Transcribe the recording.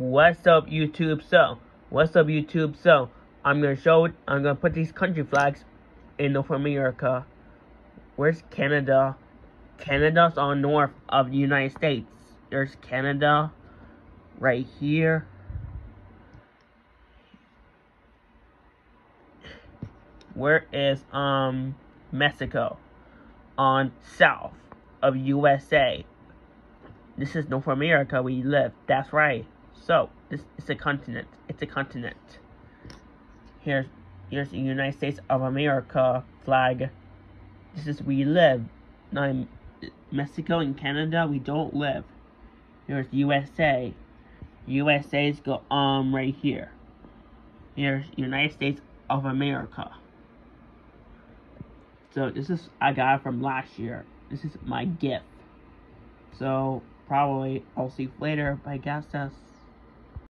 What's up, YouTube? So, what's up, YouTube? So, I'm gonna show. It I'm gonna put these country flags in North America. Where's Canada? Canada's on north of the United States. There's Canada, right here. Where is um Mexico? On south of USA. This is North America we live. That's right. So, this is a continent. It's a continent. Here's here's the United States of America flag. This is where we live. Now in Mexico and Canada we don't live. Here's USA. USA's go um right here. Here's United States of America. So this is I got from last year. This is my gift. So probably I'll see you later. But I guess that's